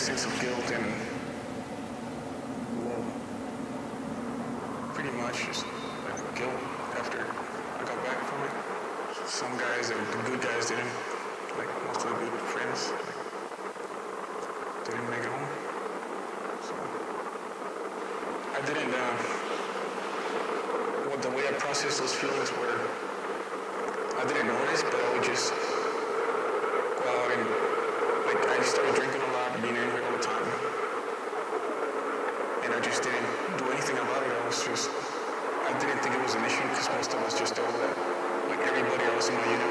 sense of guilt and well, pretty much just like guilt after I got back from it. Some guys, the good guys, didn't. Like most of the good friends, like, didn't make it home. So I didn't. Uh, well, the way I processed those feelings were I didn't notice, but I would just. being in here all the time. And I just didn't do anything about it. I was just, I didn't think it was an issue because most of us just dealt with it. Like everybody else in my unit